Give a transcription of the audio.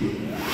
Yeah.